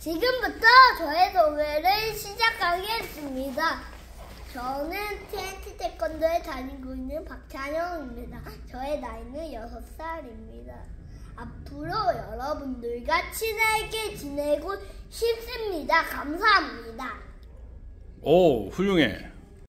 지금부터 저의 소개를 시작하겠습니다. 저는 TNT 태권도에 다니고 있는 박찬영입니다. 저의 나이는 6살입니다. 앞으로 여러분들과 친하게 지내고 싶습니다. 감사합니다. 오, 훌륭해.